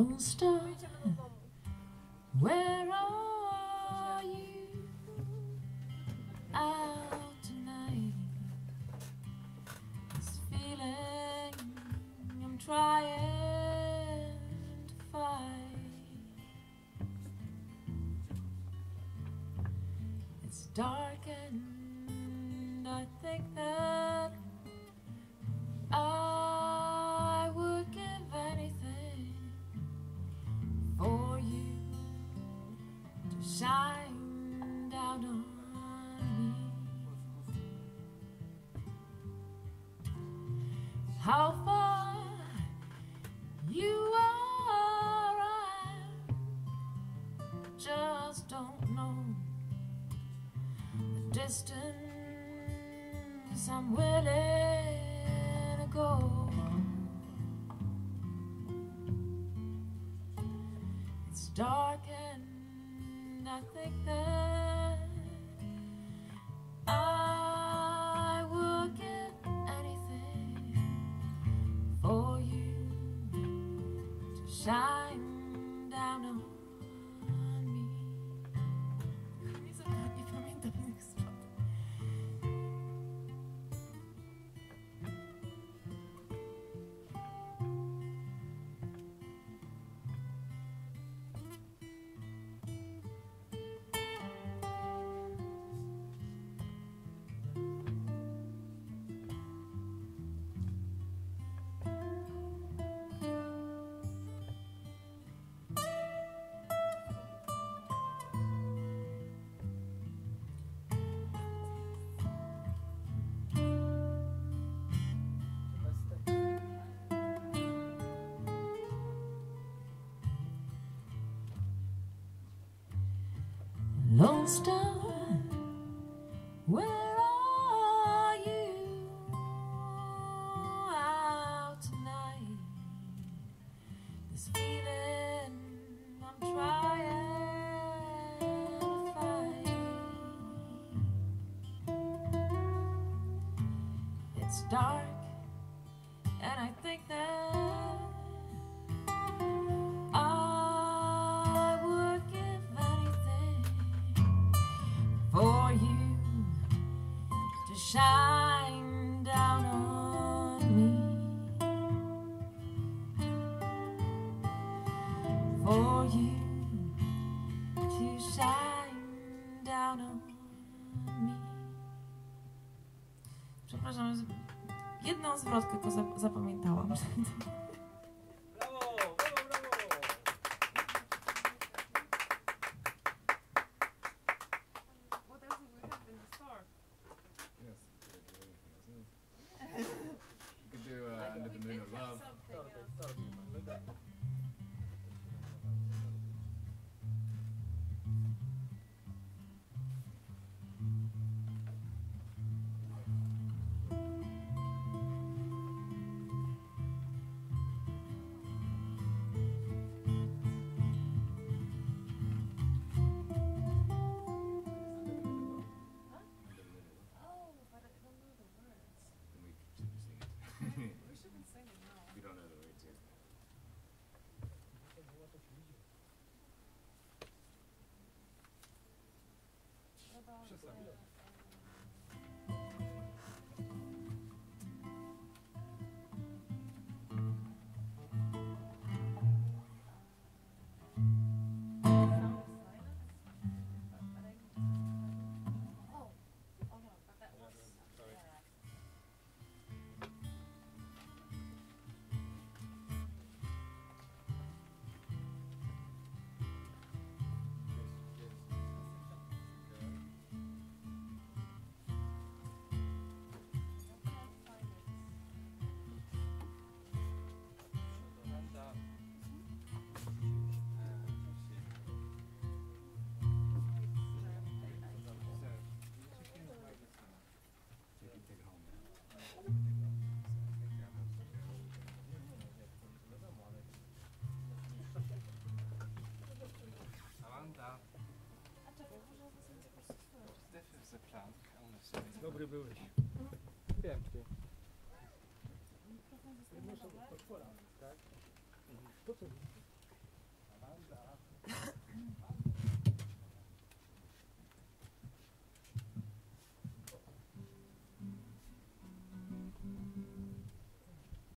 Lone Star, where are you out tonight? This feeling I'm trying to fight. It's dark and I think that How far you are, I just don't know the distance I'm willing to go. It's dark and I think that to Lone Star, where are you out tonight? This feeling I'm trying to fight. It's dark, and I think that you to shine down on me. For you to shine down on me. Przepraszam, jedną zwrotkę tylko zap- zapamiętałam. What Добрий бивич. П'ятки. Хто це?